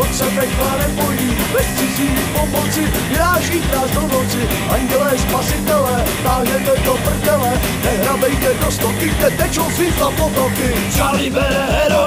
pekla nebojí, bez cizí pomoci, vyráží nás do noci, andělé spasitele, táhněte do prdele, nehrabejte do stoky, kde tečou světla potoky. Charlie bere hero.